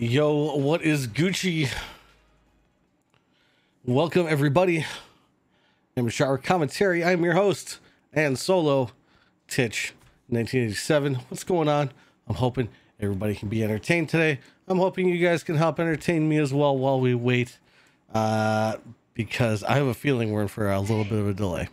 Yo, what is Gucci? Welcome, everybody. Amateur Hour Commentary. I'm your host and solo, Titch 1987. What's going on? I'm hoping everybody can be entertained today. I'm hoping you guys can help entertain me as well while we wait, uh, because I have a feeling we're in for a little bit of a delay.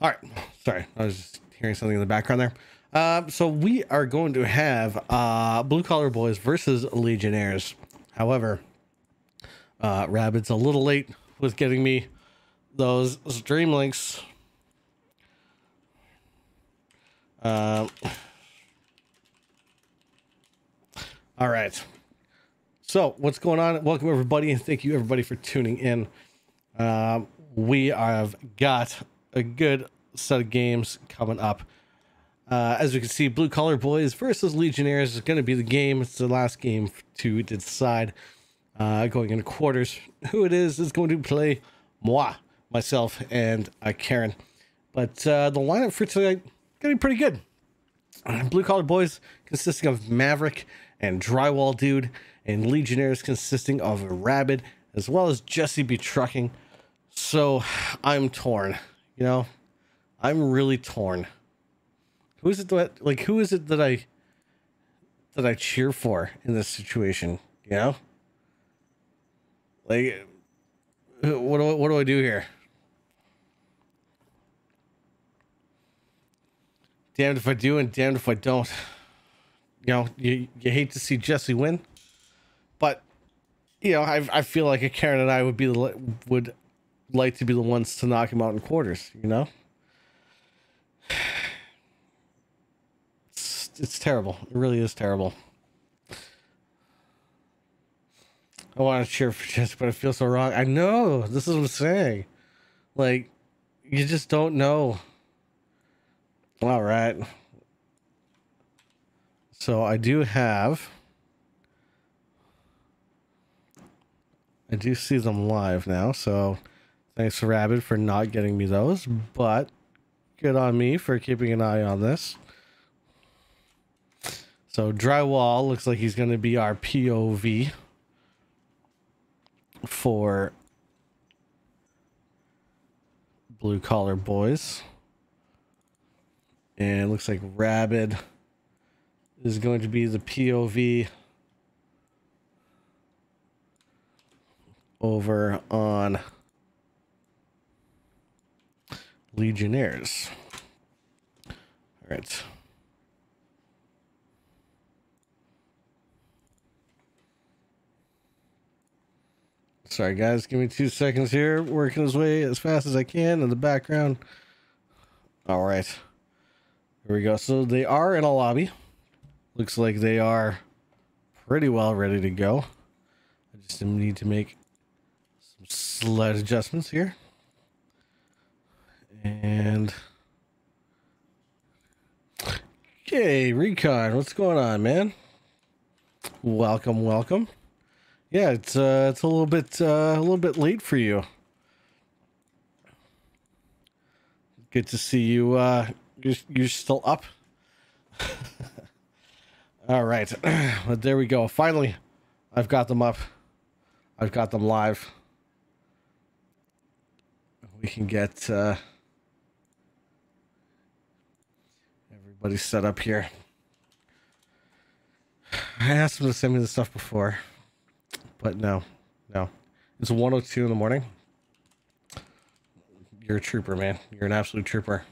All right. Sorry. I was just hearing something in the background there. Um, so we are going to have uh, Blue Collar Boys versus Legionnaires. However, uh, Rabbit's a little late with getting me those stream links. Um, all right. So what's going on? Welcome everybody, and thank you everybody for tuning in. Um, we have got a good set of games coming up. Uh, as you can see, Blue Collar Boys versus Legionnaires is going to be the game. It's the last game to decide uh, going into quarters. Who it is is going to play moi, myself, and uh, Karen. But uh, the lineup for tonight going to be pretty good. Blue Collar Boys consisting of Maverick and Drywall Dude, and Legionnaires consisting of Rabbit, as well as Jesse B. Trucking. So I'm torn. You know, I'm really torn. Who is it that like who is it that I that I cheer for in this situation? You know, like what do I, what do I do here? Damned if I do and damned if I don't. You know, you you hate to see Jesse win, but you know, I I feel like a Karen and I would be would like to be the ones to knock him out in quarters, you know? It's, it's terrible. It really is terrible. I want to cheer for Jess, but I feel so wrong. I know. This is what I'm saying. Like, you just don't know. All right. So I do have. I do see them live now, so Thanks, Rabbit, for not getting me those, but good on me for keeping an eye on this. So drywall looks like he's going to be our POV for blue collar boys. And looks like Rabbit is going to be the POV over on Legionnaires. All right. Sorry, guys. Give me two seconds here. Working his way as fast as I can in the background. All right. Here we go. So they are in a lobby. Looks like they are pretty well ready to go. I just need to make some slight adjustments here. And okay, Recon, what's going on, man? Welcome, welcome. Yeah, it's uh, it's a little bit uh, a little bit late for you. Good to see you. Uh, you're, you're still up. All right, but there we go. Finally, I've got them up. I've got them live. We can get. Uh, everybody's set up here. I asked him to send me the stuff before, but no, no. It's 102 in the morning. You're a trooper, man. You're an absolute trooper.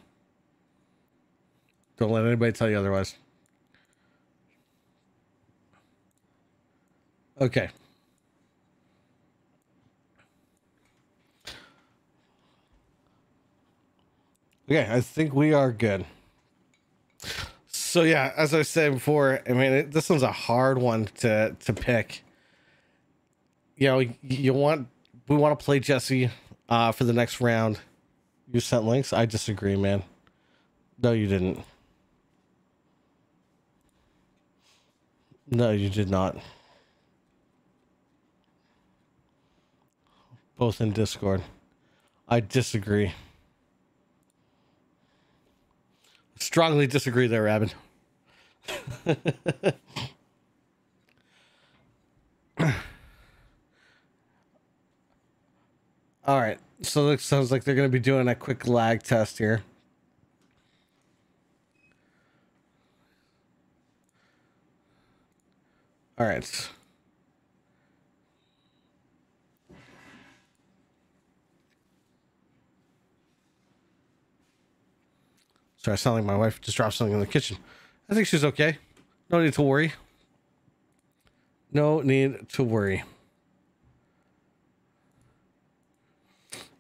Don't let anybody tell you otherwise. Okay. Okay, I think we are good. So yeah, as I said before, I mean it, this one's a hard one to to pick. You know, you want we want to play Jesse uh, for the next round. You sent links. I disagree, man. No, you didn't. No, you did not. Both in Discord. I disagree. strongly disagree there, Rabbit. All right. So it sounds like they're going to be doing a quick lag test here. All right. Sorry, I sound like my wife just dropped something in the kitchen. I think she's okay. No need to worry. No need to worry.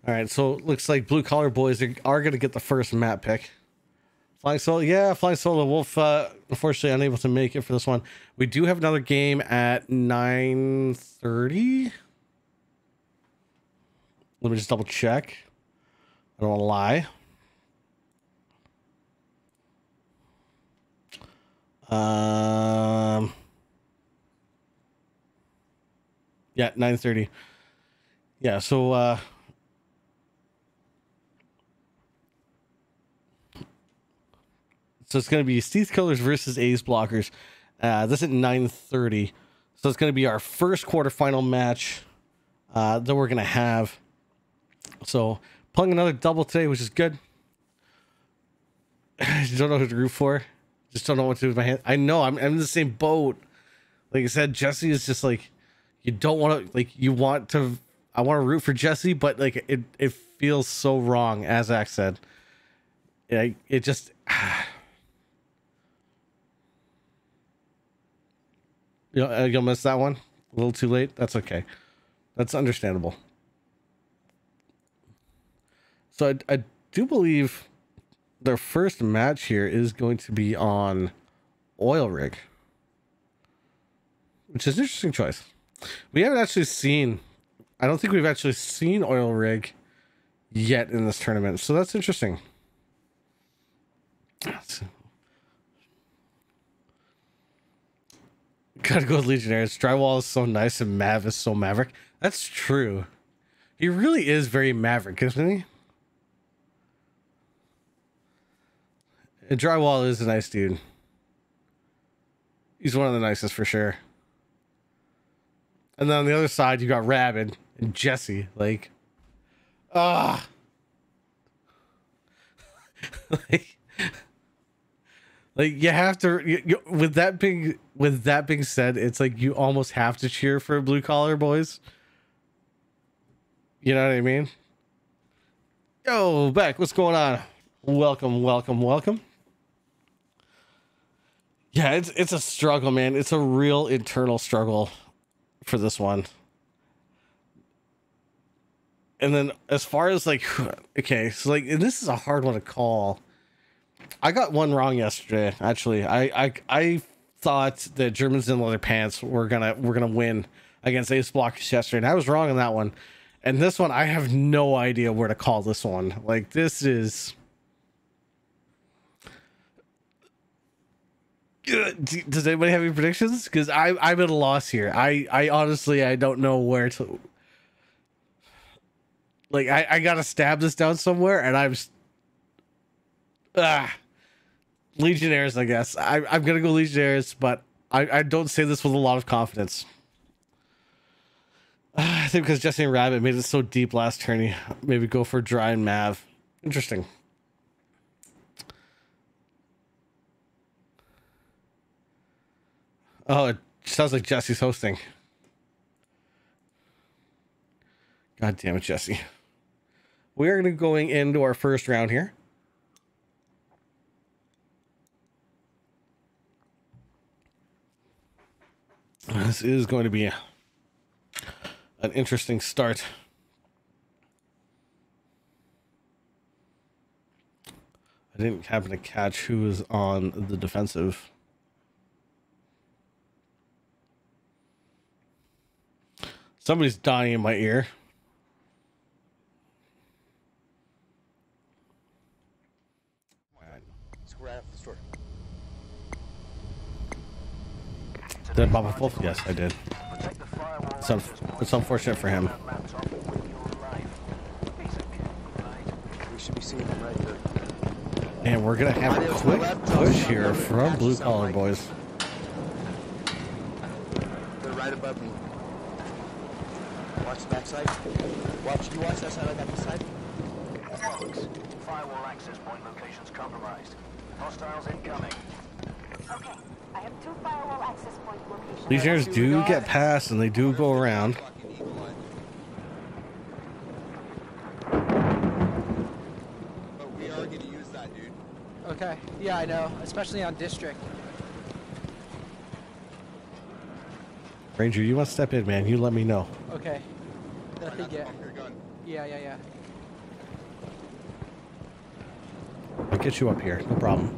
All right, so it looks like blue collar boys are, going to get the first map pick. Flying Solo, yeah, Flying Solo Wolf. Uh, unfortunately, unable to make it for this one. We do have another game at nine thirty. Let me just double check. I don't want to lie. Um. Yeah, nine thirty. Yeah, so uh, So it's going to be Steve Killers versus Ace Blockers. Uh, this at 9.30. So it's going to be our first quarterfinal match uh, that we're going to have. So pulling another double today, which is good. I don't know who to root for. Just don't know what to do with my hand. I know I'm, I'm in the same boat. Like I said, Jesse is just like you don't want to like you want to. I want to root for Jesse, but like it it feels so wrong. As Zach said, yeah, it just. You'll, uh, you'll miss that one. A little too late. That's okay. That's understandable. So I, I do believe their first match here is going to be on Oil Rig, which is an interesting choice. We haven't actually seen, I don't think we've actually seen Oil Rig yet in this tournament. So that's interesting. Gotta go with Legionnaires. Drywall is so nice and Mav is so maverick. That's true. He really is very maverick, isn't he? And Drywall is a nice dude. He's one of the nicest for sure. And then on the other side, you got Rabbit and Jesse. Like, ah. like, like you have to you, you, with that being with that being said it's like you almost have to cheer for blue collar boys you know what i mean yo beck what's going on welcome welcome welcome yeah it's it's a struggle man it's a real internal struggle for this one and then as far as like okay so like this is a hard one to call I got one wrong yesterday. Actually, I I I thought that Germans in leather pants were gonna were gonna win against Ace Blockers yesterday, and I was wrong on that one. And this one, I have no idea where to call this one. Like this is. Does anybody have any predictions? Because I I'm at a loss here. I I honestly I don't know where to. Like I I gotta stab this down somewhere, and I'm. Ah Legionnaires, I guess. I, I'm gonna go Legionnaires, but I, I don't say this with a lot of confidence. I think because Jesse and Rabbit made it so deep last turn, maybe go for Dry and Mav. Interesting. Oh, it sounds like Jesse's hosting. God damn it, Jesse. We are going to going into our first round here. This is going to be an interesting start. I didn't happen to catch who was on the defensive. Somebody's dying in my ear. Did I pop a wolf? Yes, I did. It's, un it's unfortunate for him. And we're gonna have a quick push here from Blue Collar Boys. They're right above me. Watch the backside. Watch, you watch that side, I got this side. Firewall access point locations compromised. Hostiles incoming. Okay, I have two firewall access point locations. Legionnaires do get past and they do go around. Fucking eagle eye. But we are gonna use that, dude. Okay. Yeah, I know. Especially on district. Ranger, you want to step in, man? You let me know. Okay. I Nothing got the yet. bunker gun. Yeah, yeah, yeah. I'll get you up here. No problem.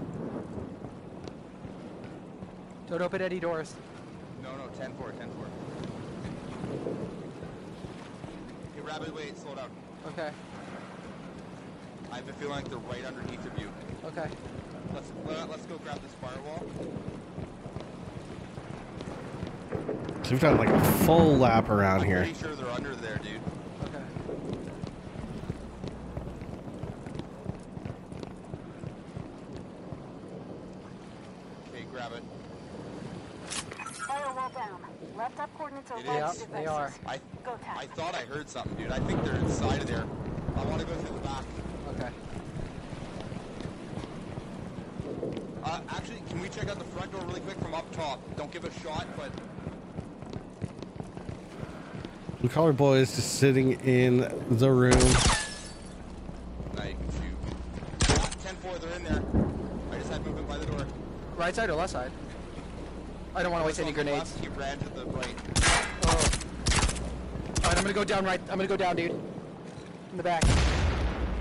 Don't open any doors. No, no, 10 4, 10 4. Okay, Rabbit, wait, slow down. Okay. I have a feeling like they're right underneath of you. Okay. Let's let, let's go grab this firewall. So we've done like a full lap around I'm here. sure they're under there, dude. Okay. Okay, grab it. Firewall down. Left up coordinates are It right is. Devices. they are. I Go I thought I heard something, dude. I think they're inside of there. I want to go through the back. Okay. Uh, actually, can we check out the front door really quick from up top? Don't give a shot, but Blue Collar is just sitting in the room. now you can shoot. Ah, 10 4, they're in there. I just had movement by the door. Right side or left side? I don't want to waste any grenades. Left, he ran to the right. Oh. Alright, I'm gonna go down right. I'm gonna go down, dude. In the back.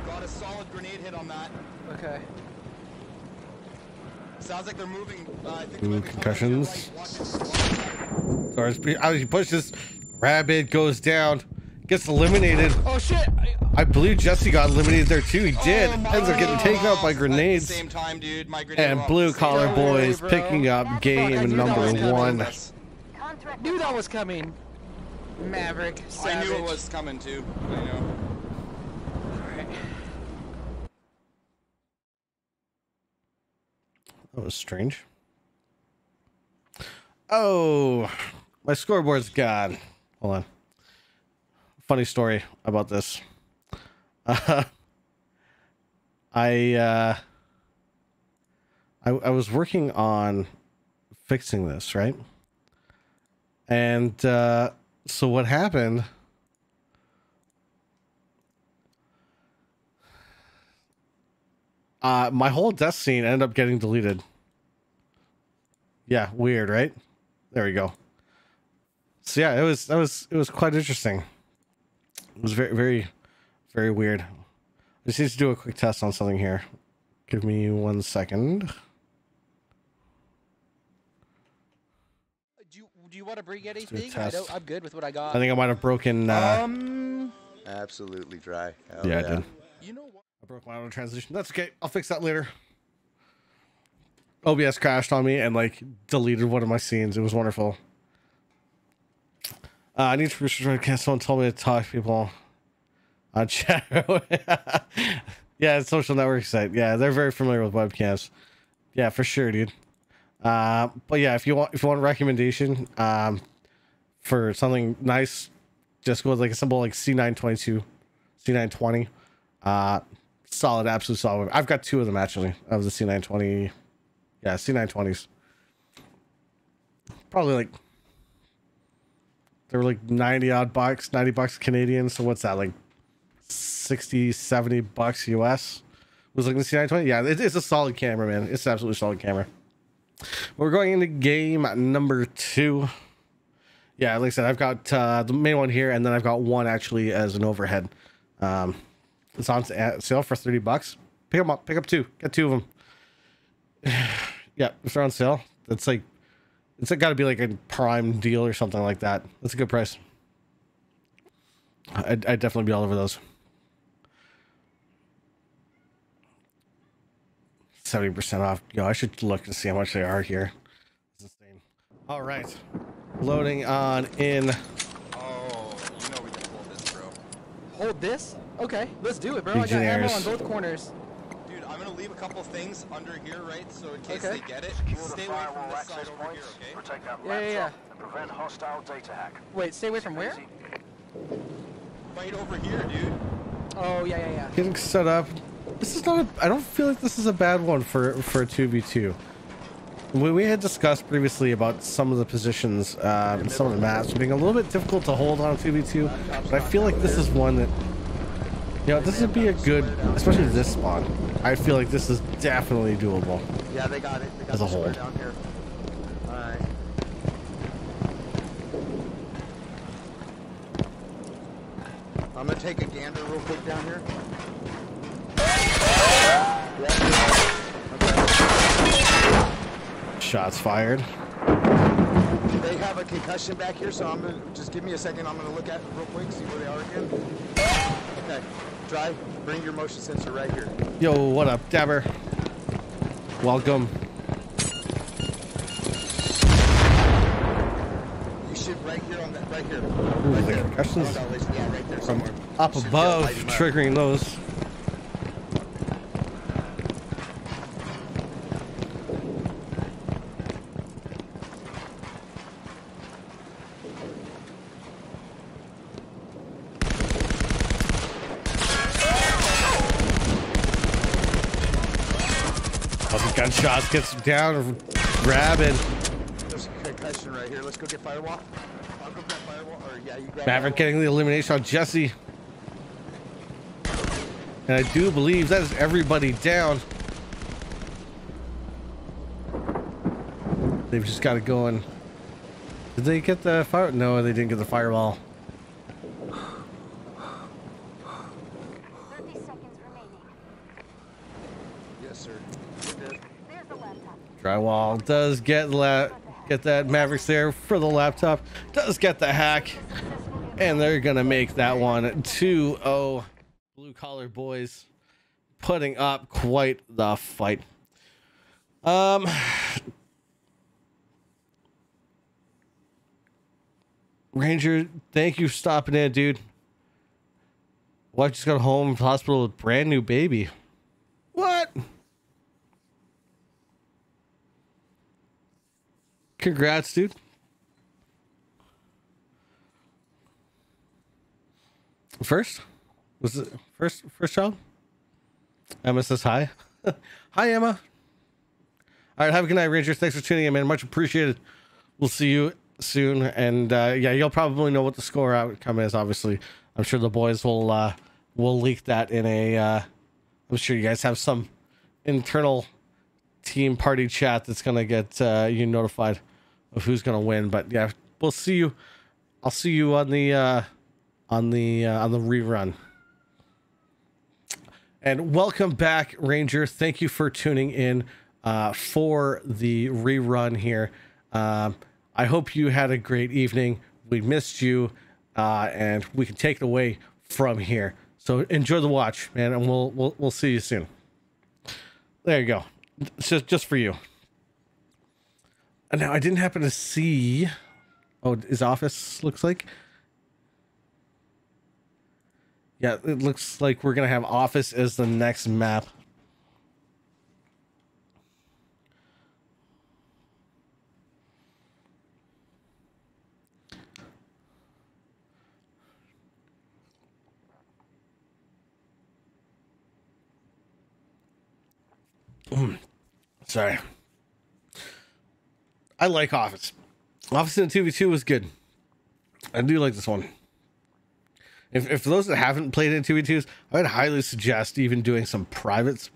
Got a solid grenade hit on that. Okay. Sounds like they're moving. Uh, I think they Ooh, might be coming to your concussions. right. Watch it. Watch it. So as as he pushes, Rabbit goes down, gets eliminated. Oh shit! I, I believe Jesse got eliminated there too. He did. Oh Ends up getting taken out by grenades. same time, dude. My grenade And Blue at the same Collar time. Don't worry, Boys bro. picking up Fuck, game knew number one. Contract. knew that was coming. Maverick. I knew it was coming too. I know. Alright. That was strange. Oh, my scoreboard's gone. Hold on. Funny story about this. Uh, I, uh, I I was working on fixing this, right? And uh, so what happened? Uh, my whole death scene ended up getting deleted. Yeah, weird, right? There we go. So yeah, it was that was it was quite interesting. It was very very very weird. I just need to do a quick test on something here. Give me one second. Do you, do you want to bring anything? I don't, I'm good with what I got. I think I might have broken. Uh, um. Absolutely dry. Hell yeah, I did. You know what? I broke my auto transition. That's okay. I'll fix that later. OBS crashed on me and like deleted one of my scenes. It was wonderful. Uh, I need to restrict. Someone told me to talk to people on chat. yeah, it's social network site. Yeah, they're very familiar with webcams. Yeah, for sure, dude. Uh, but yeah, if you want, if you want a recommendation, um, for something nice, just go with like a simple like C922, C920. Uh, solid, absolute solid. I've got two of them actually of the C920. Yeah, C920s. Probably like they were like 90 odd bucks, 90 bucks Canadian. So what's that like 60, 70 bucks US? Was like the C920. Yeah, it, it's a solid camera, man. It's an absolutely solid camera. We're going into game number two. Yeah, like I said, I've got uh, the main one here, and then I've got one actually as an overhead. Um, it's on sale for 30 bucks. Pick them up. Pick up two. Get two of them. yeah, if they're on sale, that's like, it's got to be like a prime deal or something like that. That's a good price. I'd, I'd definitely be all over those. 70% off. Yo, I should look and see how much they are here. It's insane. All right. Loading on in. Oh, you know we can hold this, bro. Hold this? Okay, let's do it, bro. I got ammo on both corners. Dude, I'm gonna leave a couple things under here, right? So in case Okay. they get it, stay away from firewall this access side over here, okay? protect that Yeah, yeah, laptop, and prevent hostile data hack. Wait, stay away from where? Easy. Right over here, dude. Oh, yeah, yeah, yeah. Getting set up. This is not. A, I don't feel like this is a bad one for for a two v two. We, we had discussed previously about some of the positions uh, and some of the maps being a little bit difficult to hold on two v two, but I feel like this is one that. You know, this would be a good, especially this spawn. I feel like this is definitely doable. Yeah, they got it. They got As a the whole. down here. Alright. I'm gonna take a gander real quick down here. Shots fired. They have a concussion back here, so I'm gonna just give me a second. I'm gonna look at it real quick, see where they are again. Okay. Try. Bring your motion sensor right here. Yo, what up, Dabber? Welcome. You should right here on that. Right here. Ooh, right the there. concussions yeah, right there from up above, light 'em up. triggering those. Oh, the gunshots gets down, grabbing. There's a concussion right here. Let's go get firewall. I'll go grab firewall. Or yeah, you grab Maverick getting the elimination on Jesse. And I do believe that is everybody down. They've just got to go and. Did they get the fire? No, they didn't get the firewall. 30 seconds remaining. Yes, sir. You're good. There's the Drywall does get la- get that Mavericks there for the laptop. Does get the hack, and they're gonna make that one 2-0. Blue collar boys putting up quite the fight. Um. Ranger, thank you for stopping in, dude. Wife just got home from hospital with brand new baby. What? Congrats, dude. First? Was it first first child? Emma says hi. hi Emma. All right, have a good night, Rangers. Thanks for tuning in, man. Much appreciated. We'll see you soon. And uh, yeah, you'll probably know what the score outcome is. Obviously, I'm sure the boys will uh, will leak that in a. Uh, I'm sure you guys have some internal team party chat that's gonna get uh, you notified of who's gonna win. But yeah, we'll see you. I'll see you on the uh, on the uh, on the rerun. And welcome back, Ranger. Thank you for tuning in uh, for the rerun here. Um, I hope you had a great evening. We missed you, uh, and we can take it away from here. So enjoy the watch, man, and we'll we'll we'll see you soon. There you go. Just just for you. And now I didn't happen to see. Oh, his office looks like. Yeah, it looks like we're gonna have office as the next map. Sorry. I like Office. Office in 2v2 was good. I do like this one. If, if those that haven't played in 2v2s, I would highly suggest even doing some privates.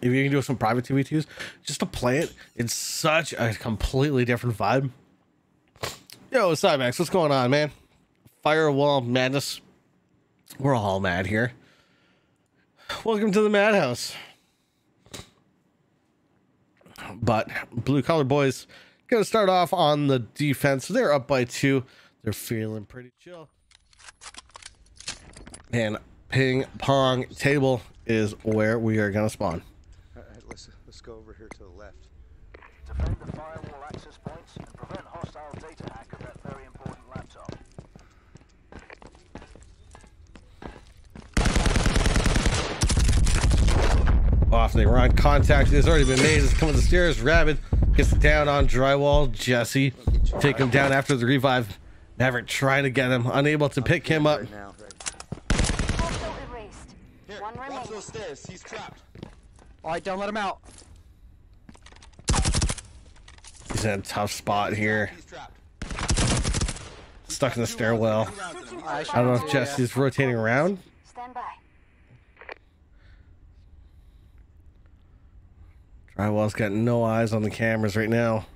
If you can do some private 2v2s, just to play it, it's such a completely different vibe. Yo, what's up, Max? What's going on, man? Firewall madness. We're all mad here. Welcome to the madhouse. But blue collar boys gonna start off on the defense. They're up by two. They're feeling pretty chill. And ping pong table is where we are gonna spawn. All right, let's let's go over here to the left. Defend the firewall access points and prevent hostile data hack of that very important laptop. Off they run. Contact has already been made. It's coming the stairs. Rabbit gets down on drywall. Jesse take him down after the revive. Maverick trying to get him, unable to pick him up. Right now. Hostile erased. Here, One watch remaining. those stairs. He's trapped. Alright, don't let him out. He's in a tough spot here, stuck in the stairwell. Two rounds in him. I, I don't know if Jesse's rotating around. Stand by. Drywall's got no eyes on the cameras right now.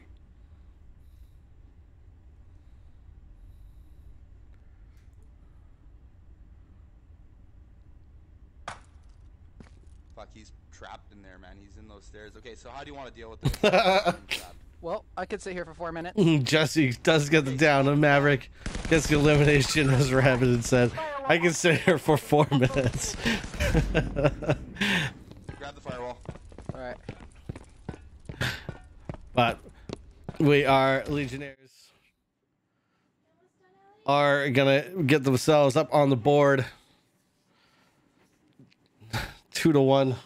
Fuck, he's trapped in there, man. He's in those stairs. Okay, so how do you want to deal with this? Well, I could sit here for four minutes. Jesse does get the down on Maverick. Gets the elimination, as Rabbit had said. I can sit here for four minutes. Grab the firewall. Alright. But we are Legionnaires are gonna get themselves up on the board. Two to one.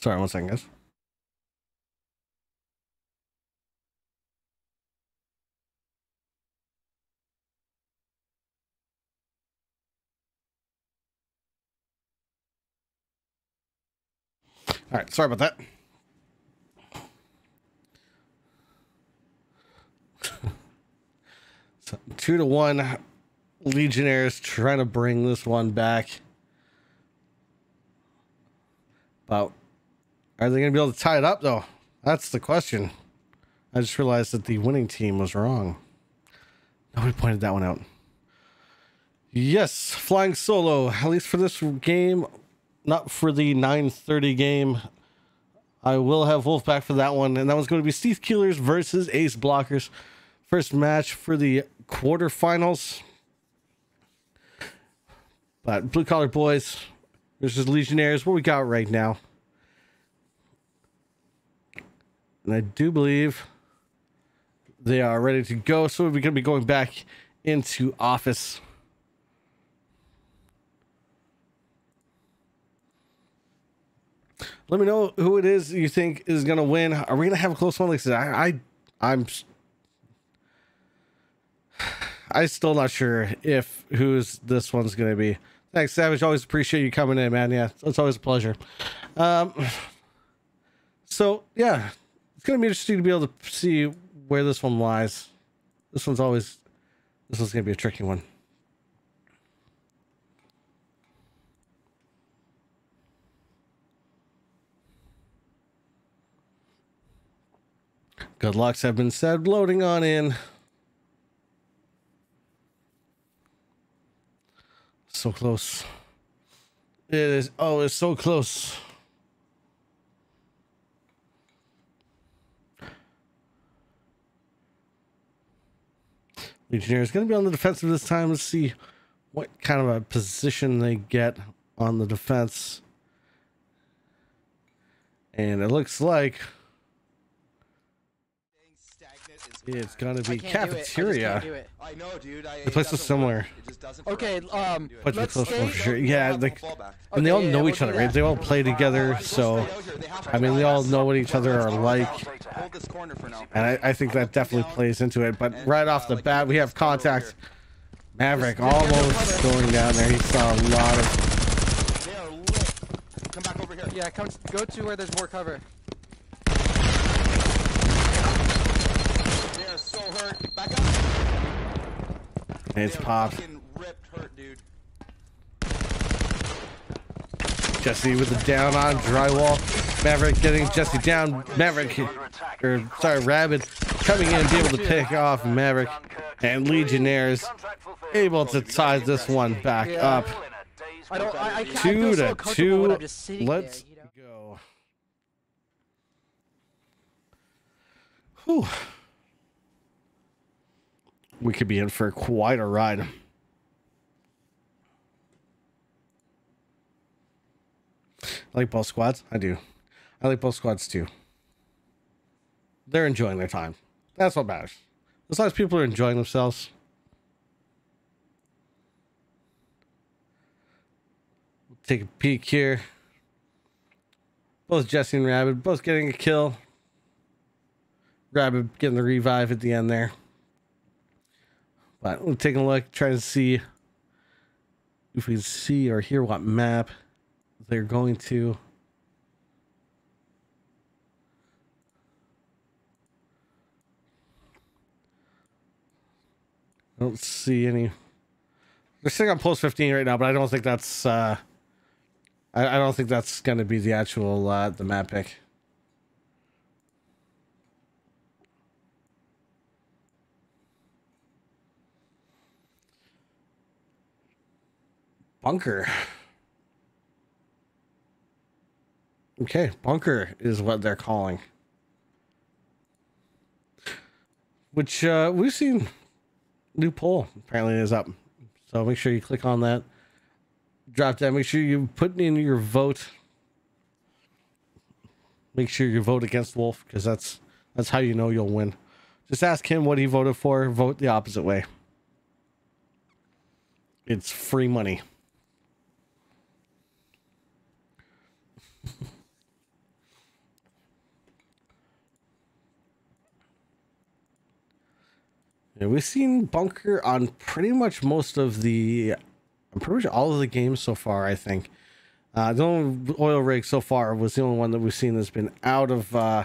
Sorry, one second, guys. All right, sorry about that. so two to one, Legionnaires trying to bring this one back. But are they going to be able to tie it up though? That's the question. I just realized that the winning team was wrong. Nobody pointed that one out. Yes, flying solo. At least for this game, not for the 9:30 game. I will have Wolf back for that one, and that one's going to be Steve Keelers versus Ace Blockers. First match for the quarterfinals. But Blue Collar Boys versus Legionnaires. What we got right now? And I do believe they are ready to go. So we're going to be going back into office. Let me know who it is you think is gonna win. Are we gonna have a close one? Like I said, I, I I'm I still not sure if who's this one's gonna be. Thanks, Savage. Always appreciate you coming in, man. Yeah, it's always a pleasure. Um, so yeah, it's gonna be interesting to be able to see where this one lies. This one's always this one's gonna be a tricky one. Good lucks have been said. Loading on in. So close. It is. Oh, it's so close. Legionnaire is going to be on the defensive this time. Let's see what kind of a position they get on the defense. And it looks like it's going to I be can't do it. I just cafeteria. do it. I know, dude. I, The place was similar. It just doesn't. for Okay, us. um, Much let's close stay. for sure. Yeah, like, Fallback. and they all know we'll each other, right? They all play together, so I mean, they all know what each other are like, Hold this corner for now. and I, I think that definitely plays into it. But right off the bat, we have contact. Maverick almost going down there. He saw a lot of. They. Come back over here. Yeah, come go to where there's more cover. They are so hurt. Back up. And it's They popped. ripped hurt, dude. Jesse with the down on drywall. Maverick getting Jesse down. Maverick, or sorry, Rabbit coming in, be able to pick off Maverick, and Legionnaires able to tie this one back Yeah. up. I don't. I, I, can't- I Two feel so to two. I'm just sitting Let's there, you know? go. Whew. We could be in for quite a ride. I like both squads. I do. I like both squads too. They're enjoying their time. That's what matters. As long as people are enjoying themselves. Take a peek here. Both Jesse and Rabbit both getting a kill. Rabbit getting the revive at the end there. But we're taking a look, trying to see if we can see or hear what map they're going to. I don't see any. They're sitting on post 15 right now, but I don't think that's. Uh, I, I don't think that's going to be the actual uh, the map pick. Bunker. Okay, bunker is what they're calling. Which uh, we've seen new poll apparently is up. So make sure you click on that. Drop down. Make sure you put in your vote. Make sure you vote against Wolf because that's that's how you know you'll win. Just ask him what he voted for. Vote the opposite way. It's free money. Yeah, we've seen Bunker on pretty much most of the, pretty much all of the games so far. I think uh, the only oil rig so far was the only one that we've seen that's been out of. Uh,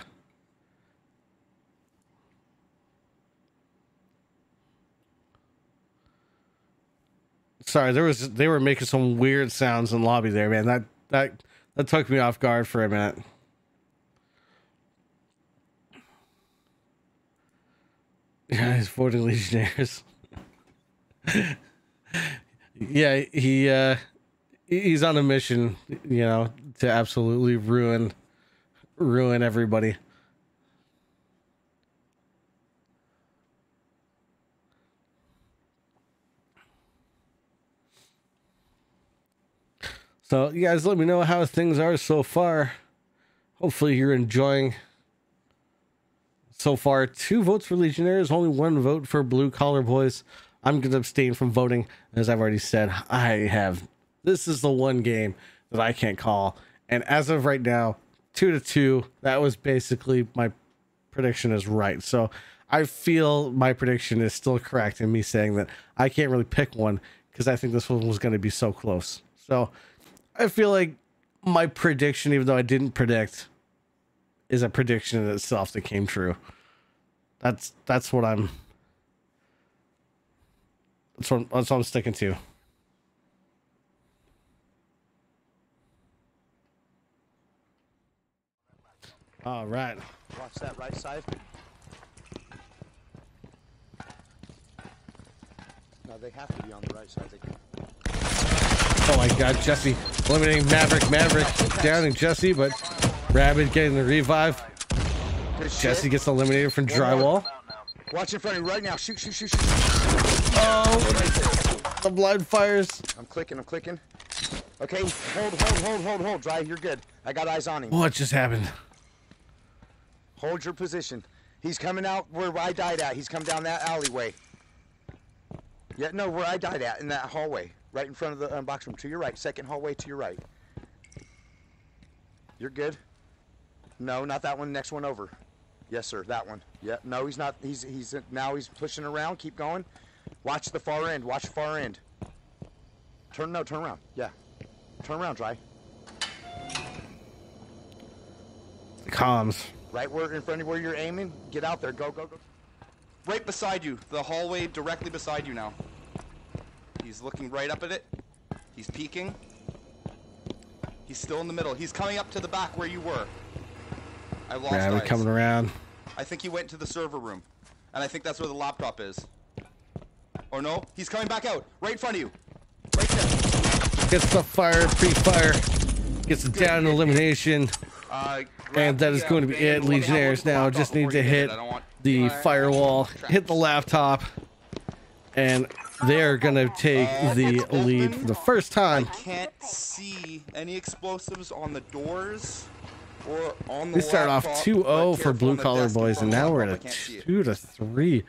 Sorry, there was they were making some weird sounds in lobby there, man. That that that took me off guard for a minute. Yeah, he's voting Legionnaires. yeah, he uh he's on a mission, you know, to absolutely ruin ruin everybody. So, you guys let me know how things are so far. Hopefully you're enjoying so far, two votes for Legionnaires, only one vote for Blue Collar Boys. I'm going to abstain from voting. As I've already said, I have. This is the one game that I can't call. And as of right now, two to two, that was basically my prediction is right. So I feel my prediction is still correct in me saying that I can't really pick one because I think this one was going to be so close. So I feel like my prediction, even though I didn't predict, is a prediction in itself that came true. That's that's what I'm. That's what, that's what I'm sticking to. All right. Watch that right side. No, they have to be on the right side. They can. Oh my God, Jesse eliminating Maverick. Maverick downing Jesse, but Rabbit getting the revive. Good shit. Jesse gets eliminated from drywall. Watch in front of you right now. Shoot, shoot, shoot, shoot. Oh, the blind fires. I'm clicking, I'm clicking. Okay, hold, hold, hold, hold, hold. Dry, you're good. I got eyes on him. What just happened? Hold your position. He's coming out where I died at. He's come down that alleyway. Yeah, no, where I died at in that hallway, right in front of the unbox room. To your right, second hallway to your right. You're good. No, not that one. Next one over. Yes, sir. That one. Yeah. No, he's not. He's he's now he's pushing around. Keep going. Watch the far end. Watch the far end. Turn no. Turn around. Yeah. Turn around. Dry. Comms. Right where in front of where you're aiming. Get out there. Go go go. Right beside you. The hallway directly beside you now. He's looking right up at it. He's peeking. He's still in the middle. He's coming up to the back where you were. I lost Rabbit eyes. coming around. I think he went to the server room. And I think that's where the laptop is. Or no? He's coming back out. Right in front of you. Right there. Gets the fire, pre-fire. Gets it down in elimination. Uh, And that the, is uh, going to be it. and look- have a Legionnaires the now just need to hit I don't want- the firewall, hit the laptop, and they're going to take Uh, the lead for the first I time. can't see any explosives on the doors or on the We started off laptop, 2 0 for blue collar boys, and now we're at a I can't see it. 2 to 3.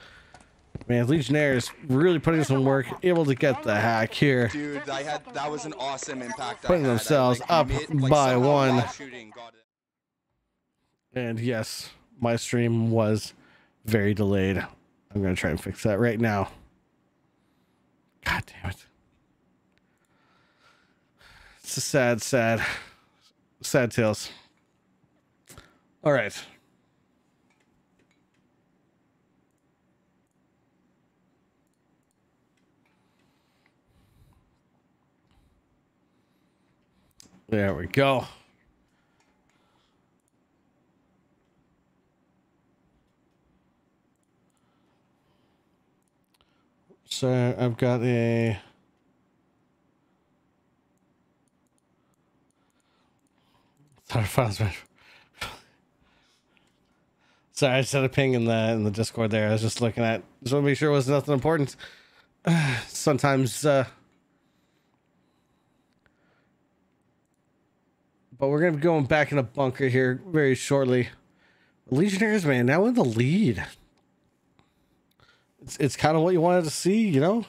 Man, Legionnaires really putting some work, able to get the hack here. Dude, I had that was an awesome impact. I Putting. I, themselves like, up mid- like, by one. while shooting, got it. And yes, my stream was very delayed. I'm going to try and fix that right now. God damn it. It's a sad, sad, sad tales. All right. There we go. So I've got a. Sorry, I just had a ping in the in the Discord there. I was just looking at. Just want to make sure it was nothing important. Sometimes, uh, but we're gonna be going back in a bunker here very shortly. Legionnaires, man, now in the lead. It's it's kind of what you wanted to see, you know.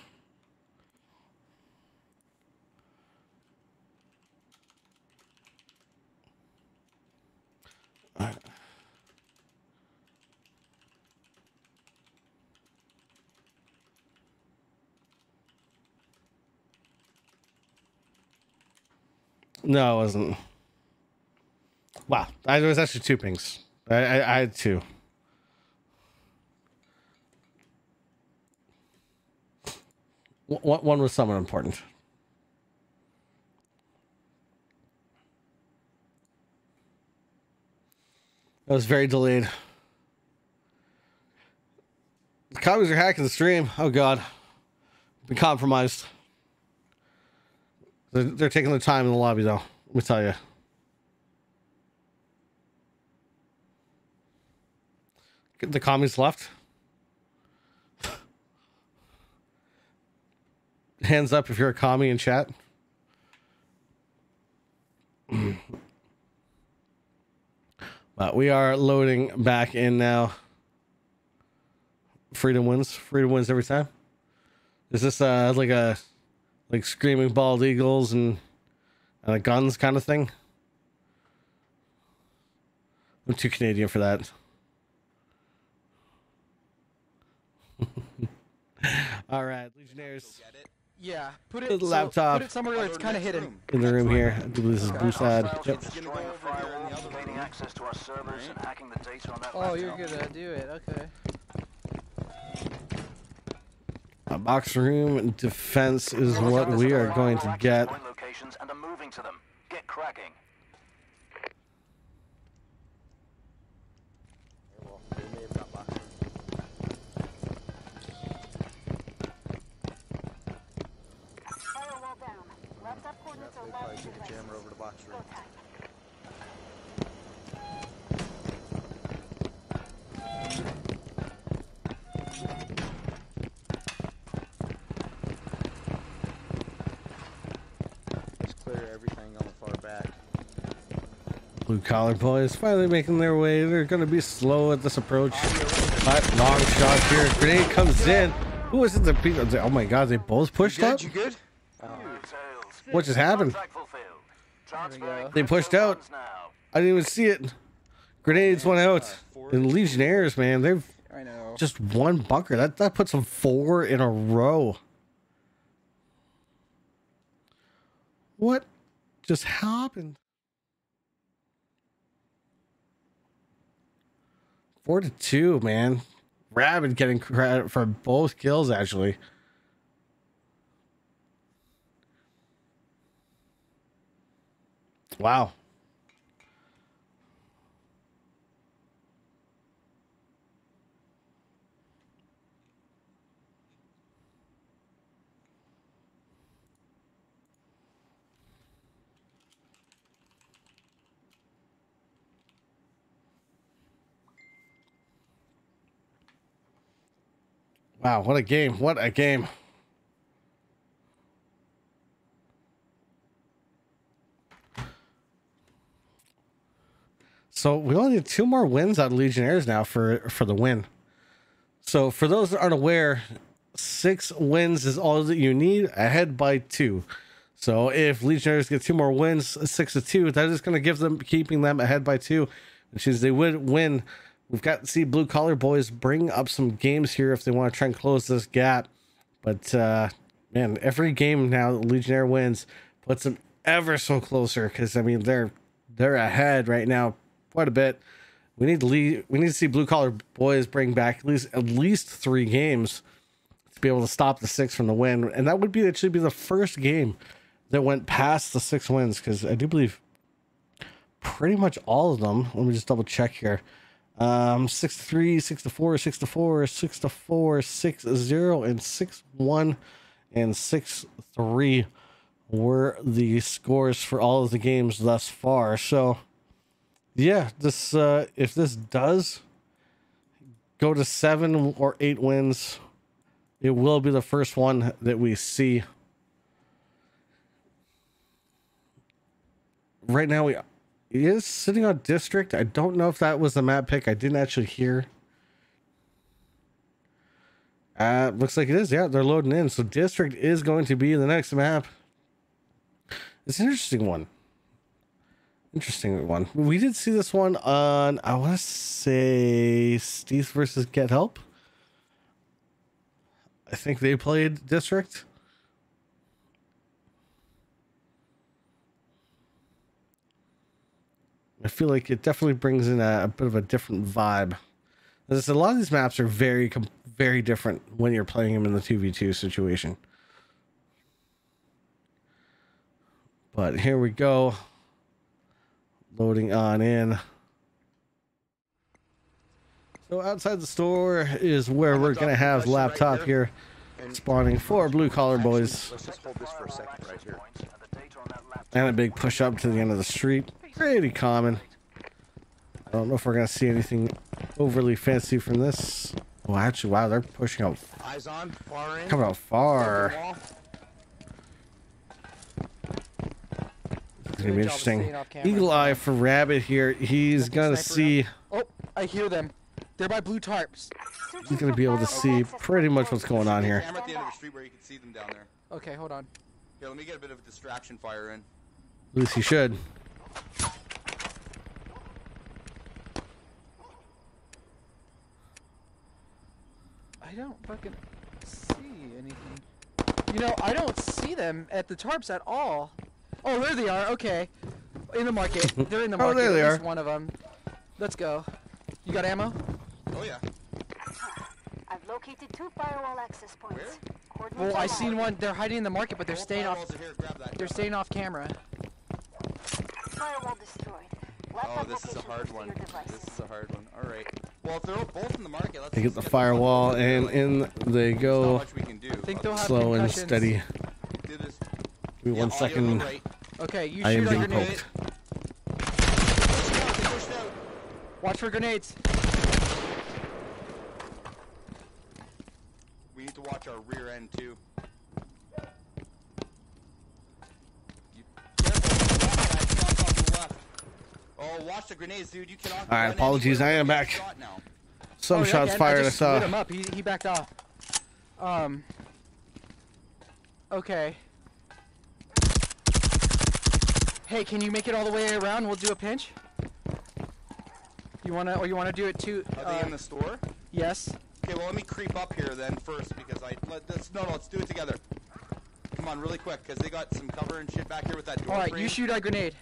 No, it wasn't. Wow, I, was actually two pings. I, I, I had two. One, was somewhat important. That was very delayed. The commies are hacking the stream. Oh god. Been compromised. They're, they're taking their time in the lobby though. Let me tell you. The commies left. Hands up if you're a commie in chat. but we are loading back in now. Freedom wins. Freedom wins every time. Is this uh like a like screaming bald eagles and uh, guns kind of thing? I'm too Canadian for that. All right, Legionnaires? Yeah, put it. The so- laptop. put it somewhere where it's kind of hidden. room. in the room here. I believe this is blue side. Yep. Destroying the over here in the firewall, other gaining room. access to our servers and hacking the data on that Oh, you're gonna do it. Okay. A box room defense is what we are going to get. locations and are moving to them. Get cracking. Box room. Let's clear everything on the far back. Blue collar boys finally making their way. They're going to be slow at this approach. But long shot here. Grenade comes in. Who is it? The people? Oh my god, they both pushed You up. You good? Details. What just happened? They pushed out. I didn't even see it. Grenades went out. And Legionnaires, man, they've I know. just one bunker. That that puts them four in a row. What just happened? Four to two, man. Rabbit getting credit for both kills, actually. Wow. Wow, what a game. What a game. So we only need two more wins out of Legionnaires now for for the win. So for those that aren't aware, six wins is all that you need ahead by two. So if Legionnaires get two more wins, six to two, that is going to give them keeping them ahead by two, which is they would win. We've got to see blue collar boys bring up some games here if they want to try and close this gap. But uh, man, every game now that Legionnaire wins puts them ever so closer because I mean they're they're ahead right now quite a bit. We need to lead, we need to see blue collar boys bring back at least at least three games to be able to stop the six from the win, and that would be it should be the first game that went past the six wins because I do believe pretty much all of them. Let me just double check here. Um, six to three, six to four, six to four, six to four, six zero, and six one, and six three were the scores for all of the games thus far. So, yeah, this uh, if this does go to seven or eight wins, it will be the first one that we see. Right now, we is sitting on district. I don't know if that was the map pick. I didn't actually hear. Uh, looks like it is. Yeah, they're loading in. So district is going to be the next map. It's an interesting one. Interesting one. We did see this one on, I want to say, Steve versus Get Help. I think they played District. I feel like it definitely brings in a, a bit of a different vibe. As a lot of these maps are very, very different when you're playing them in the 2v2 situation. But here we go. Loading on in. So outside the store is where I'm we're gonna have question right laptop here. spawning four blue collar boys, Let's just hold this for a second right here. And the data on that laptop. and a big push up to the end of the street. Pretty common. I don't know if we're gonna see anything overly fancy from this. Oh, actually, wow, they're pushing out, Eyes on, far in. coming out far. It's gonna be Good job of staying interesting. Eagle eye for Rabbit here. He's Second gonna sniper see. Oh, I hear them. They're by blue tarps. He's gonna be able to see pretty much what's going on here. Camera at the end of the street where you can see them down there. Okay, hold on. Here, let me get a bit of a distraction fire in. At least he should. I don't fucking see anything. You know, I don't see them at the tarps at all. Oh, there they are. Okay, in the market. They're in the oh, market. Oh, there they At are. One of them. Let's go. You got ammo? Oh yeah. I've located two firewall access points. Coordinates Well, I seen one. They're hiding in the market, but they're Both staying off. here. Grab that. They're staying off camera. Firewall destroyed. Oh, this is a hard one. This is a hard one. All right. Well, if they're both in the market, let's They get the them firewall, and in they There's not go, much we can do. I think they'll have slow and steady. Do this. Give me Yeah, one audio second. right. Okay, you I am shoot on being grenades. poked. Pushed out, they pushed out. Watch for grenades. We need to watch our rear end too. You, careful, shots off to the left. Oh, watch the grenades, dude. You cannot. All right, apologies, I am back. getting shot now. Some Oh, shots Ken, fired. I I just lit him saw. up. He, he backed off. Um. Okay. Hey, can you make it all the way around? We'll do a pinch. You wanna, or you wanna do it too? Are uh, they in the store? Yes. Okay, well let me creep up here then first because I let this. No, no, let's do it together. Come on, really quick, because they got some cover and shit back here with that door. All right, frame. you shoot a grenade.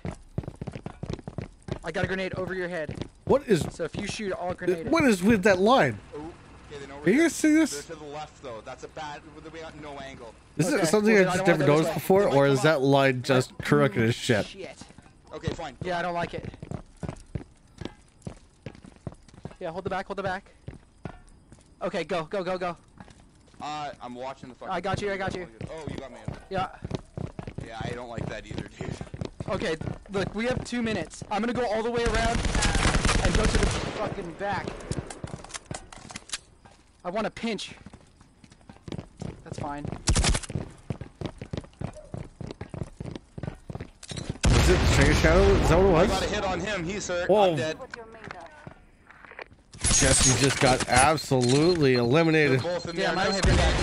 I got a grenade over your head. What is So if you shoot, I'll grenade it. what is with that line? Oh, okay, Are you guys seeing They're this? to the left though. That's a bad. We got no angle. Is Okay, it something well, I then just never noticed way. before, or is that line just crooked as shit? Shit. Okay, fine. Yeah, I don't like it. Yeah, hold the back, hold the back. Okay, go, go, go, go. Uh, I'm watching the fucking. I got you, I got you. Oh, you got me. Yeah. Yeah, I don't like that either, dude. Okay, look, we have two minutes. I'm gonna go all the way around and go to the fucking back. I want to pinch. That's fine. was it? Trigger Shadow? Is that what I it got a was? hit on him. He's hurt. Whoa. I'm dead. What you're made of. Jesse just got absolutely eliminated. Yeah, there. I don't Nice have grenade.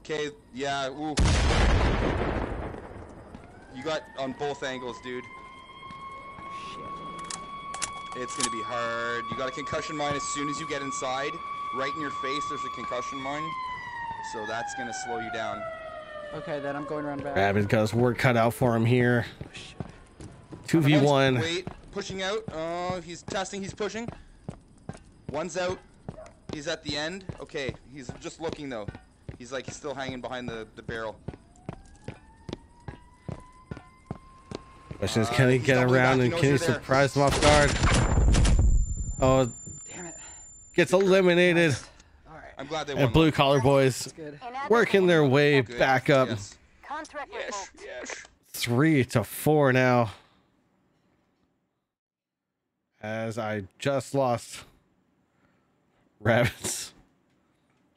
Okay, yeah, ooh. You got on both angles, dude. It's gonna be hard. You got a concussion mine as soon as you get inside. Right in your face, there's a concussion mine. So that's gonna slow you down. Okay, then I'm going around back. Rabbit got his work cut out for him here. 2v1. Wait, pushing out. Oh, he's testing, he's pushing. One's out. He's at the end. Okay, he's just looking though. He's like he's still hanging behind the, the barrel. Question is, can he get around and can he surprise him off guard? Oh, Damn it. gets eliminated. All right. I'm glad they won. And blue collar boys working their way back up. Yes. Contract Yes, revoked. yes. Three to four now. As I just lost Rabbit's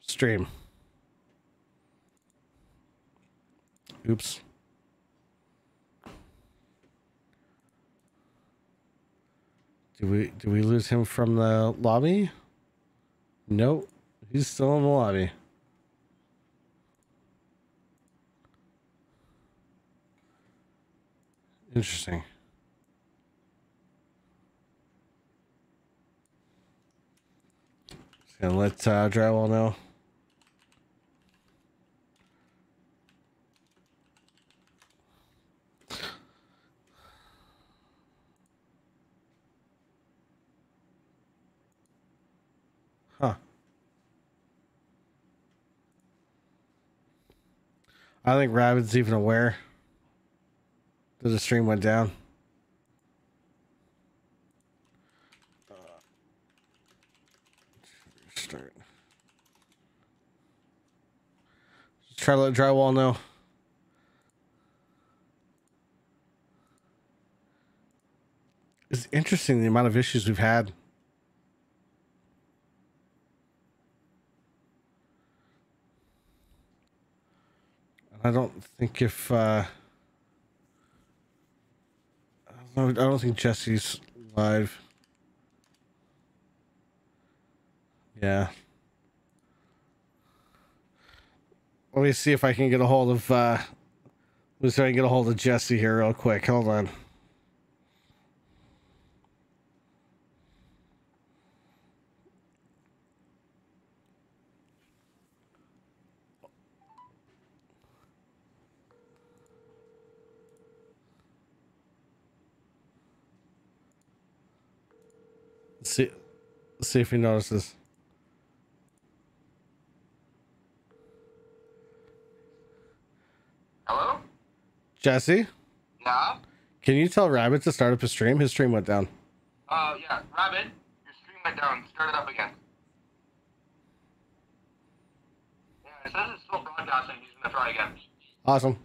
stream. Oops. Do we do we lose him from the lobby? Nope. He's still in the lobby. Interesting. Just gonna let uh, drywall know. I think Rabbit's even aware that the stream went down. Start. Just try to let drywall know. It's interesting the amount of issues we've had. I don't think if uh I don't, think Jesse's live. Yeah. Let me see if I can get a hold of uh let me see if I can get a hold of Jesse here real quick. Hold on. Let's see let's see if he notices. Hello? Jesse, Yeah? can you tell Rabbit to start up his stream? His stream went down. Uh, yeah. Rabbit, your stream went down. Start it up again. Yeah, it says it's still broadcasting. He's gonna try again. Awesome.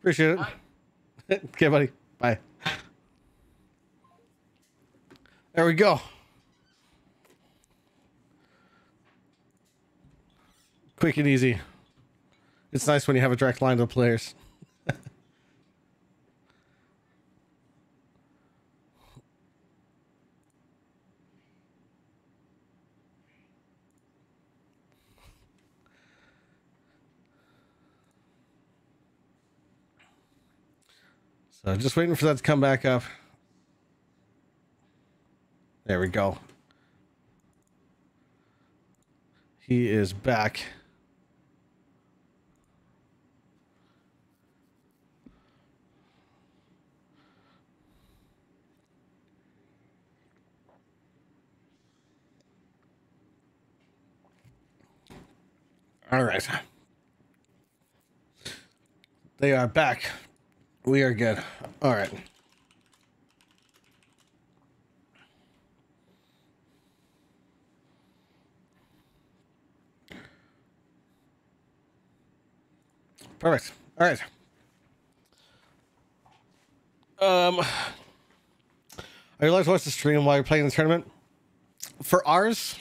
Appreciate it. okay, buddy. Bye. There we go. Quick and easy. It's nice when you have a direct line to the players. So just waiting for that to come back up. There we go. He is back. All right. They are back. We are good. All right. Perfect. All right. Um, are you allowed to watch the stream while you're playing the tournament? For ours,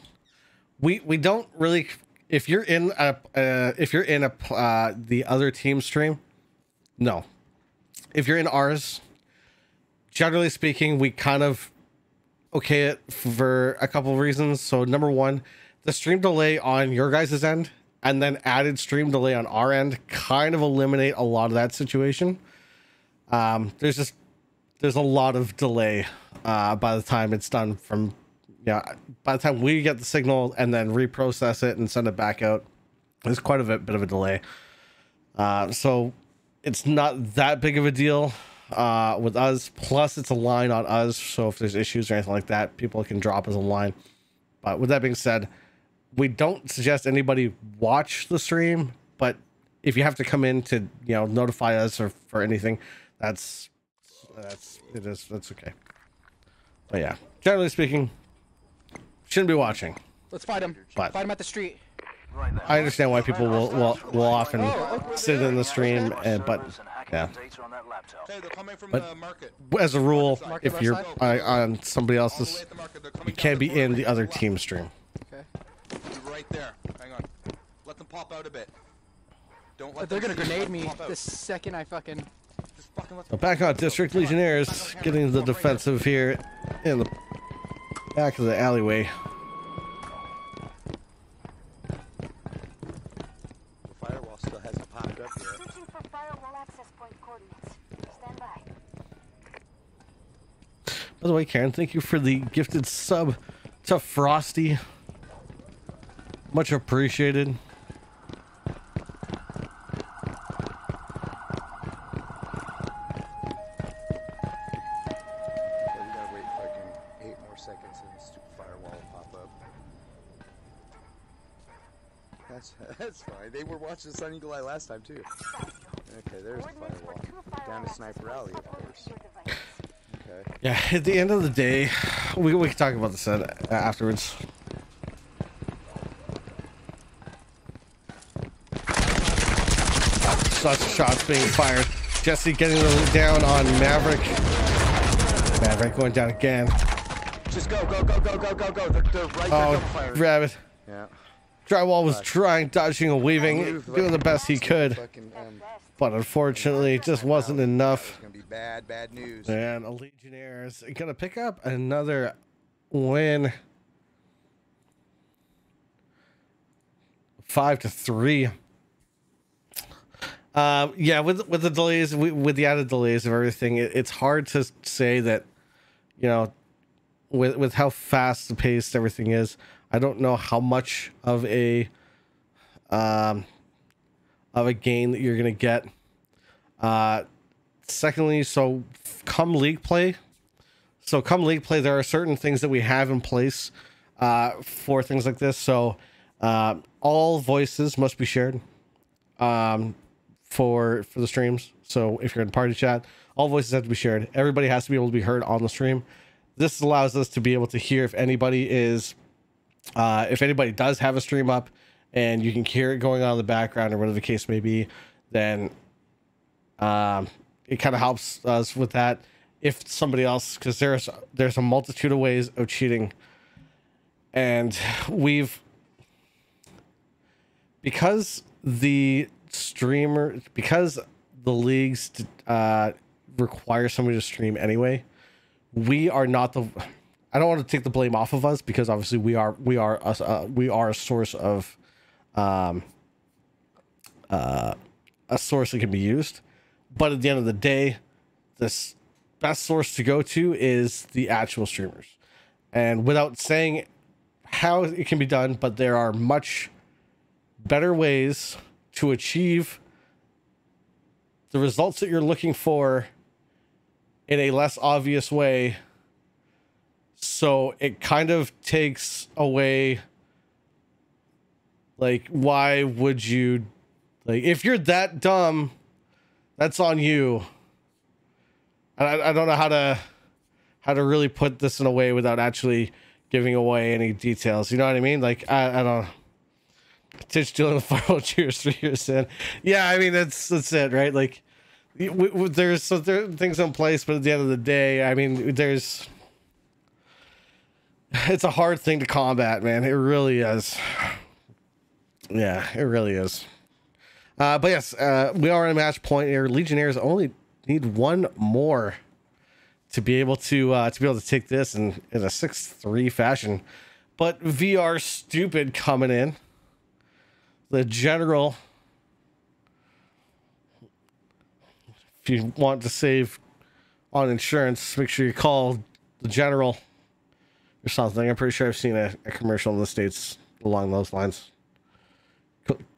we we don't really. If you're in a uh, if you're in a uh, the other team stream, no, if you're in ours, generally speaking, we kind of okay it for a couple of reasons. So number one, the stream delay on your guys' end and then added stream delay on our end kind of eliminate a lot of that situation. Um, there's just there's a lot of delay uh, by the time it's done from yeah by the time we get the signal and then reprocess it and send it back out there's quite a bit, bit of a delay. Uh, so it's not that big of a deal uh, with us. Plus it's a line on us so if there's issues or anything like that people can drop us a line. But with that being said we don't suggest anybody watch the stream but if you have to come in to you know notify us or for anything that's that's it is that's okay. But yeah generally speaking shouldn't be watching Let's fight him. But- Fight him at the street. I understand why people will will, will often Oh, okay. sit in the stream and but Servers and hacking yeah. the data on that laptop. Okay, they're coming from But- as a rule if you're uh, on somebody All the way else's at the market. They're coming you can't be in the other team stream Okay. Right there. Hang on. Let them pop out a bit. Don't let But they're gonna grenade me the second I fucking. Just fucking let them back on district legionnaires getting the defensive here in the back of the alleyway firewall still hasn't popped up yet. Searching for firewall access point coordinates. Stand by. by the way karen thank you for the gifted sub to frosty much appreciated That's that's fine. They were watching Sun Eagle Eye last time too. Okay, there's the firewall. Down to Sniper Alley, of course. to your device. Okay. Yeah, at the end of the day, we, we can talk about this uh, afterwards. Such shots being fired. Jesse getting down on Maverick. Maverick going down again. Just go, go, go, go, go, go, go. They're, they're right there, double Oh, firing. Rabbit. Yeah. Drywall was trying, dodging and weaving, doing the best he could, um, but unfortunately, it just wasn't enough. bad, bad news. And a Legionnaires gonna pick up another win. Five to three. Um, yeah, with with the delays, we, with the added delays of everything, it, it's hard to say that, you know, with with how fast paced everything is. I don't know how much of a um of a gain that you're gonna get. Uh, secondly, so come league play, so come league play, there are certain things that we have in place uh, for things like this. So uh, all voices must be shared um, for for the streams. So if you're in party chat, all voices have to be shared. Everybody has to be able to be heard on the stream. This allows us to be able to hear if anybody is, uh, if anybody does have a stream up, and you can hear it going on in the background or whatever the case may be. Then um, it kind of helps us with that. If somebody else, because there's there's a multitude of ways of cheating, and we've because the streamer because the leagues uh, require somebody to stream anyway. We are not the. I don't want to take the blame off of us because obviously we are we are a, uh, we are a source of um uh a source that can be used. But at the end of the day, this best source to go to is the actual streamers. And without saying how it can be done, but there are much better ways to achieve the results that you're looking for in a less obvious way. So it kind of takes away like why would you like if you're that dumb that's on you. And I, I don't know how to how to really put this in a way without actually giving away any details. You know what i mean? Like i, I don't Titch dealing with firewall cheers three years in yeah i mean that's that's it right? Like we, we, there's so there things in place but at the end of the day i mean there's it's a hard thing to combat man it really is yeah it really is uh, but yes, uh, we are in a match point here. Legionnaires only need one more to be able to uh, to be able to take this in in a six three fashion. But VR stupid coming in. The general. If you want to save on insurance, make sure you call the general or something. I'm pretty sure I've seen a, a commercial in the states along those lines.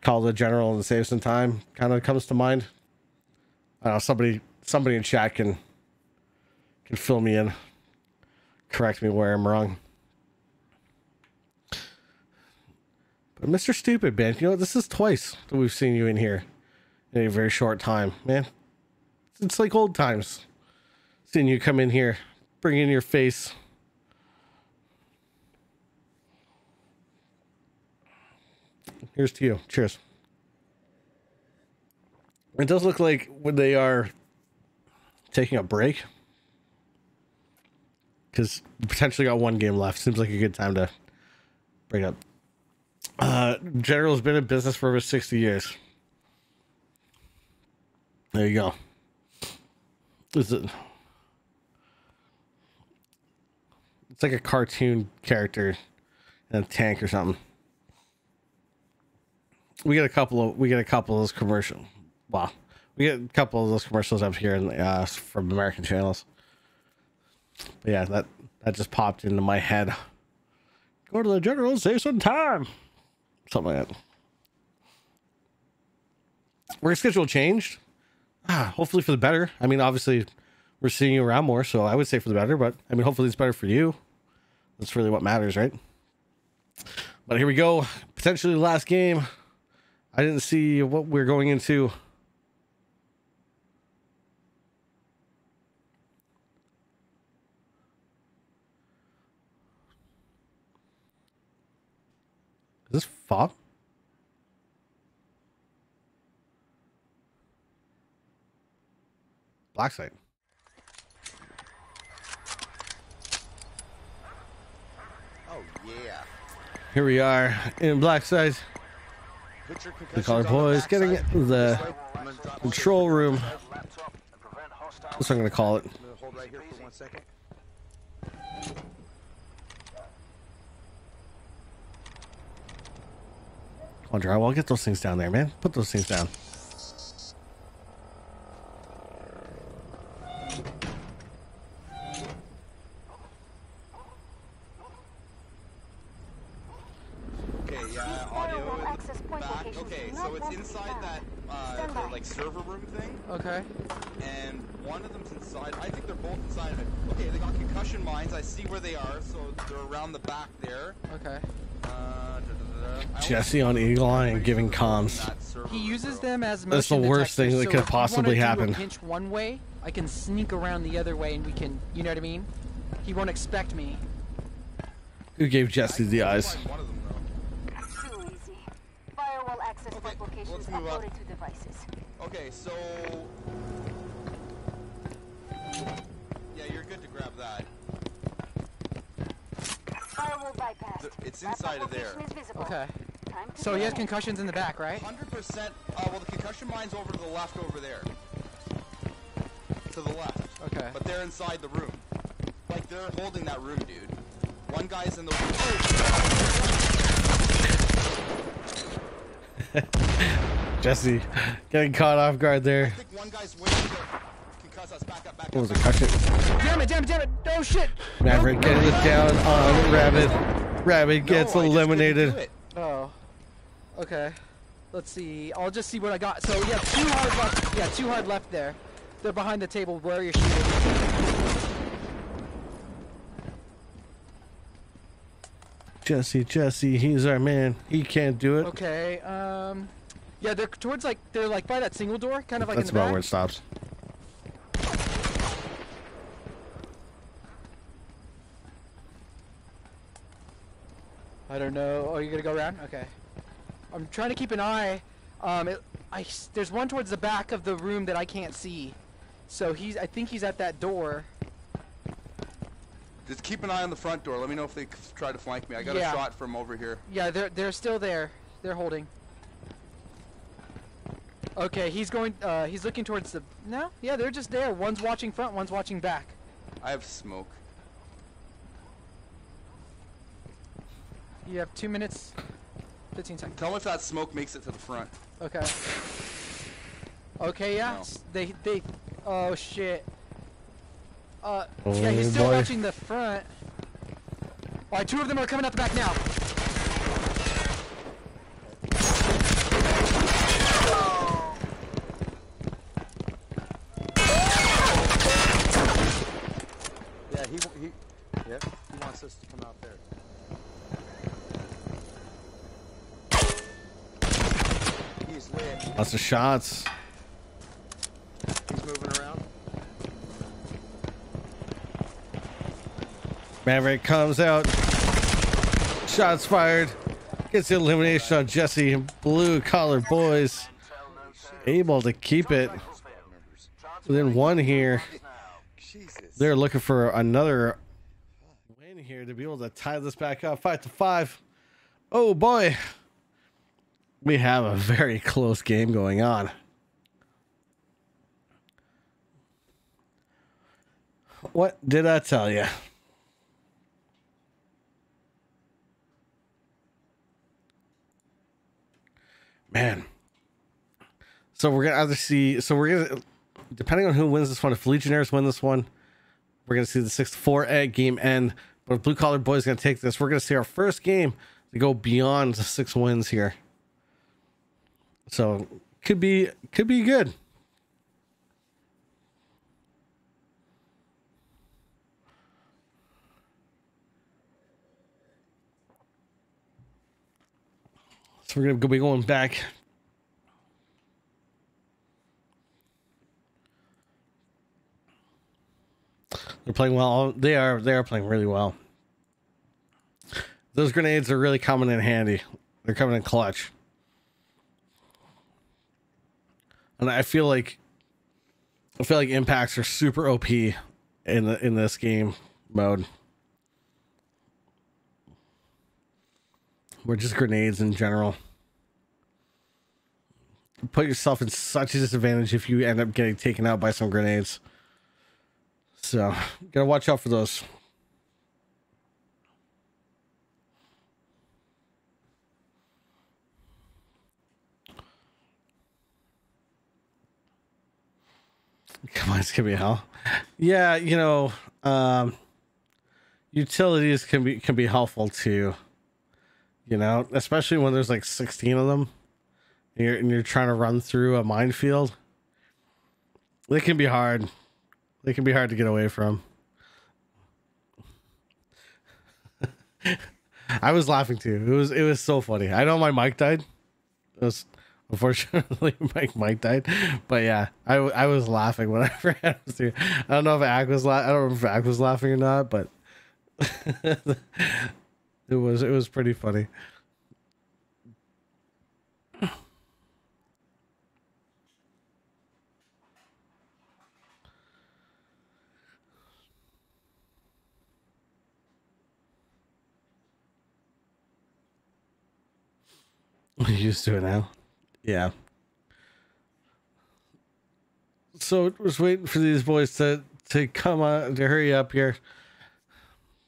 Call the general and save some time. Kind of comes to mind. I know somebody somebody in chat can can fill me in, correct me where I'm wrong. But Mr. Stupid, man, you know this is twice that we've seen you in here in a very short time, man. It's like old times. Seeing you come in here, bring in your face. Here's to you. Cheers. It does look like when they are taking a break, because potentially got one game left. Seems like a good time to bring up. Uh, General's been in business for over 60 years. There you go. Is it? It's like a cartoon character in a tank or something. We get a couple of we get a couple of those commercial. Wow, we get a couple of those commercials up here in, uh, from American channels. But yeah, that that just popped into my head. Go to the general, save some time. Something like that. Work schedule changed. Ah, hopefully for the better. I mean, obviously, we're seeing you around more, so I would say for the better. But I mean, hopefully it's better for you. That's really what matters, right? But here we go. Potentially the last game. I didn't see what we're going into. Is this fog? Black site. Oh yeah. Here we are in black site. The the boys getting the control room. That's what I'm gonna call it. On, drywall, get those things down there, man. Put those things down. Okay, yeah, Firewall audio in the access point back. locations Okay, do so not it's want to be inside found. that uh, Stand the, by. like server room thing, Okay. and one of them's inside. I think they're both inside of it. Okay, they got concussion mines. I see where they are, so they're around the back there. Okay. Uh, da, da, da, da. Jesse on Eagle Eye and giving they're both in comms. that server He uses them as That's the motion worst thing that so could if we possibly wanna do a happen. pinch one way, I can sneak around the other way, and we can. You know what I mean? He won't expect me. Who gave Jesse the eyes? find one of them though. Too easy. Firewall access point Okay, let's move up. uploaded to devices. Okay, so yeah, you're good to grab that. Firewall bypassed. Th- it's inside of there. location is visible. Okay. So he has concussions in the back, right? Hundred percent. Uh, well, the concussion mine's over to the left, over there. To the left. Okay. But they're inside the room. Like they're holding that room, dude. One guy's in the. Room. Jesse getting caught off guard I there. What was it? up. Cushion? Damn it! Damn it! Damn it! No shit! Maverick getting it down on Rabbit. Rabbit No, gets eliminated. Oh. Okay. Let's see. I'll just see what I got. So we have two hard left. Yeah, two hard left there. They're behind the table where are you're shooting. Jesse, Jesse, he's our man. He can't do it. Okay. Um. Yeah, they're towards like they're like by that single door, kind of like That's in the about back. where it stops. I don't know. Oh, you're gonna go around? Okay. I'm trying to keep an eye. Um, it, I there's one towards the back of the room that I can't see. So he's. I think he's at that door. Just keep an eye on the front door. Let me know if they try to flank me. I got Yeah. a shot from over here. Yeah, they're they're still there. They're holding. Okay, he's going. Uh, he's looking towards the. No, yeah, they're just there. One's watching front, one's watching back. I have smoke. You have two minutes, fifteen seconds. Tell me if that smoke makes it to the front. Okay. Okay, yeah. No. They they. Oh shit. Uh, yeah, Oh, he's still boy. watching the front. Alright, two of them are coming out the back now. Yeah, he he. Yeah, he wants us to come out there. He's Lots shots. He's moving around. Maverick comes out. Shots fired. Gets the elimination on Jesse. Blue collar boys able to keep it within one here. They're looking for another win here to be able to tie this back up five to five. Oh boy, we have a very close game going on. What did I tell you? Man. So we're gonna either see. So we're gonna, depending on who wins this one, if Legionnaires win this one, we're gonna see the six four at game end. But if Blue Collar Boys gonna take this, we're gonna see our first game to go beyond the six wins here. So could be could be good. So we're gonna be going back They're playing well. They are. They are playing really well. Those grenades are really coming in handy. They're coming in clutch. And I feel like I feel like impacts are super OP in the in this game mode. Or just grenades in general. Put yourself in such a disadvantage if you end up getting taken out by some grenades. So, gotta watch out for those. Come on, it's gonna be hell. Yeah, you know, um, utilities can be can be helpful too. You know, especially when there's like 16 of them, and you're, and you're trying to run through a minefield. They can be hard. They can be hard to get away from. I was laughing too. It was it was so funny. I know my mic died. It was unfortunately Mike mic died, but yeah, I, I was laughing whenever I was here. I don't know if Ack was la- I don't know if Ack was laughing or not, but it was it was pretty funny. used to it now. Yeah. So it was waiting for these boys to to come on to hurry up here.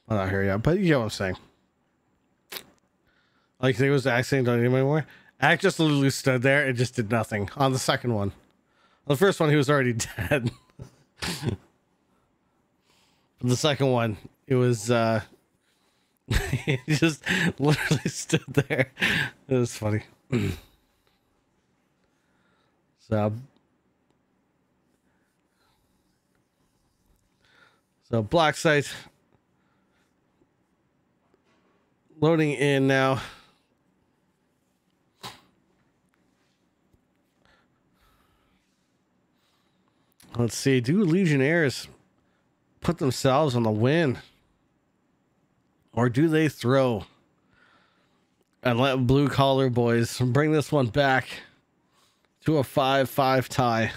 Well, not hurry up, but you know what I'm saying. Like they was acting don't need anymore. Ack just literally stood there and just did nothing on the second one. On the first one, he was already dead. the second one, it was uh he just literally stood there. It was funny. so, so black site loading in now. Let's see. Do Legionnaires put themselves on the win? Or do they throw and let blue collar boys bring this one back to a 5 5 tie?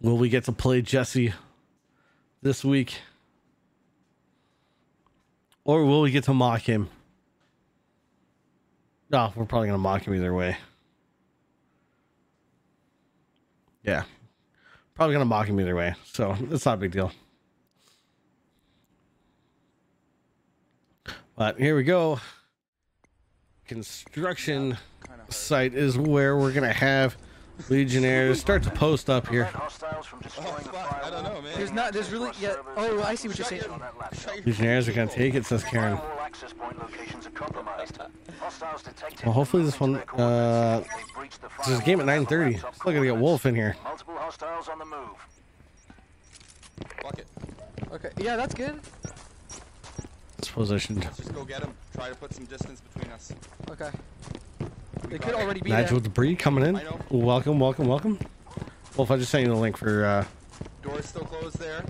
Will we get to play Jesse this week? Or will we get to mock him? No, we're probably gonna mock him either way. Yeah. Probably gonna mock him either way, so it's not a big deal. But here we go. Construction site is where we're gonna have Legionnaires start to post up here. Prevent hostiles from destroying the fuck, I don't firewall. know. There's not. There's really. Yeah. Oh, I see what you're saying. On that laptop. Legionnaires are gonna take it, says Karen. Firewall access point locations are compromised. Hostiles detected. Well, hopefully this one, uh, They've breached the There's a game at firewall 9:30. laptop Still gonna get. Wolf in here. Multiple hostiles on the move. Fuck it. Okay. Yeah, that's good. It's positioned. Let's just go get him. Try to put some distance between us. Okay. We They could it. already be Nigel there. Debris coming in. I know. Welcome, welcome, welcome. Wolf, I just sent you the link for uh Door's still closed there.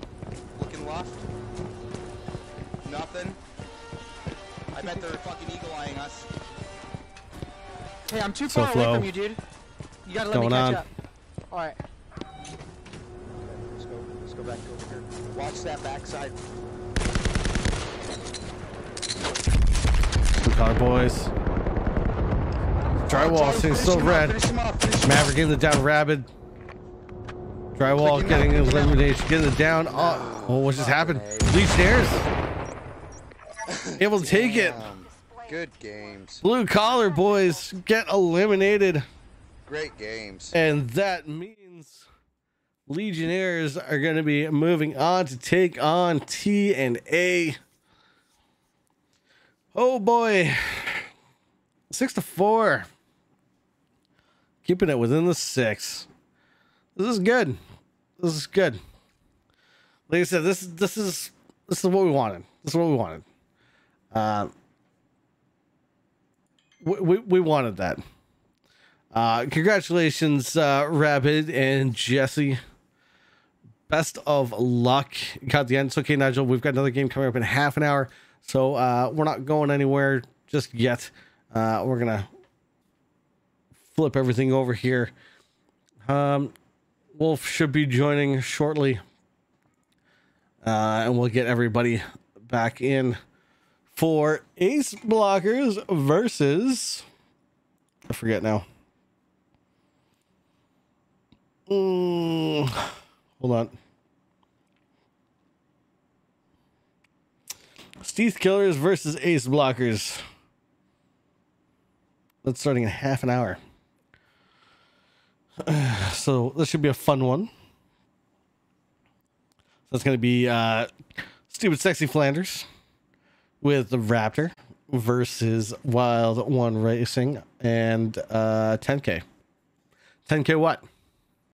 Looking left. Nothing. I bet they're fucking eagle eyeing us. Hey, I'm too So far away from you, dude. You gotta let Going me catch on? up. All right. Let's go. Let's go back over here. Watch that backside. Collar boys. Drywall Finish still red. Finish him off. Finish him Maverick getting it down rabid. Drywall getting elimination, getting it down. Oh, oh what just happened? Legionnaires able to take it. Good games. Blue collar boys get eliminated. Great games. And that means Legionnaires are going to be moving on to take on T and A. Oh boy. 6 to 4. Keeping it within the 6. This is good. This is good. Like I said, this is this is this is what we wanted. This is what we wanted. Uh, we, we, we wanted that. Uh, congratulations, uh, and Jesse. Best of luck. Got the end. It's okay, Nigel. We've got another game coming up in half an hour, so uh, we're not going anywhere just yet. Uh, we're gonna flip everything over here. Um, Wolf should be joining shortly, uh, and we'll get everybody back in for Ace Blockers versus. I forget now. Mm, hold on. Steve Killers versus Ace Blockers. That's starting in half an hour. So this should be a fun one. That's going to be uh, Stupid Sexy Flanders with the Raptor versus Wild One Racing and uh, 10K. 10K what?